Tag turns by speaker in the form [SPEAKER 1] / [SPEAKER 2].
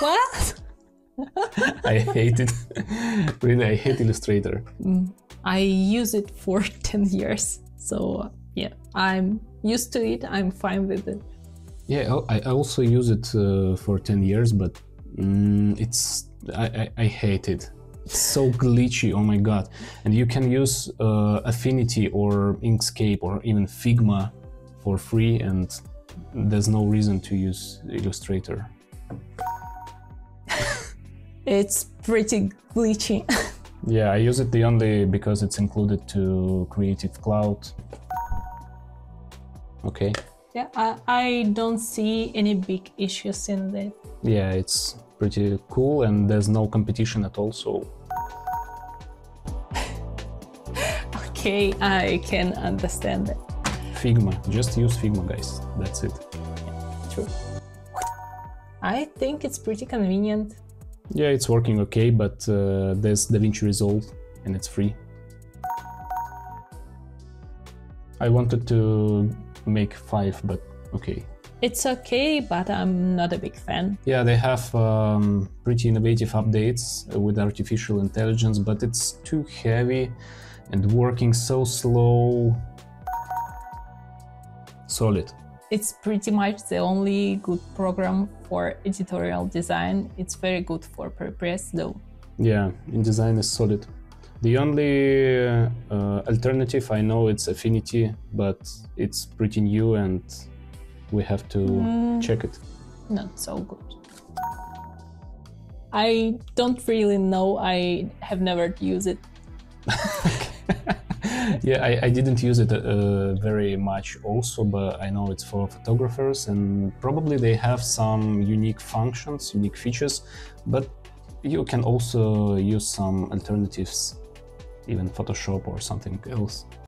[SPEAKER 1] what?
[SPEAKER 2] I hate it. really, I hate Illustrator.
[SPEAKER 1] I use it for 10 years. So, yeah, I'm used to it. I'm fine with it.
[SPEAKER 2] Yeah, I I also use it uh, for 10 years, but mm, it's I, I, I hate it. It's so glitchy, oh my god. And you can use uh, Affinity or Inkscape or even Figma for free, and there's no reason to use Illustrator.
[SPEAKER 1] It's pretty glitchy.
[SPEAKER 2] Yeah, I use it the only because it's included to Creative Cloud. Okay.
[SPEAKER 1] yeah, I, I don't see any big issues in it.
[SPEAKER 2] Yeah, it's pretty cool and there's no competition at all, so
[SPEAKER 1] Okay, I can understand it.
[SPEAKER 2] Figma, just use Figma, guys. That's it.
[SPEAKER 1] True. I think it's pretty convenient.
[SPEAKER 2] Yeah, it's working okay, but uh, there's DaVinci Resolve and it's free. I wanted to make five, but okay.
[SPEAKER 1] It's okay, but I'm not a big fan.
[SPEAKER 2] Yeah, they have um, pretty innovative updates with artificial intelligence, but it's too heavy and working so slow. Solid.
[SPEAKER 1] It's pretty much the only good program for editorial design. It's very good for prepress though.
[SPEAKER 2] Yeah, InDesign is solid. The only uh, alternative I know it's Affinity, but it's pretty new and we have to check it.
[SPEAKER 1] Not so good. I don't really know. I have never used it.
[SPEAKER 2] yeah, I, I didn't use it uh, very much also, but I know it's for photographers and probably they have some unique functions, unique features, but you can also use some alternatives, even Photoshop or something else.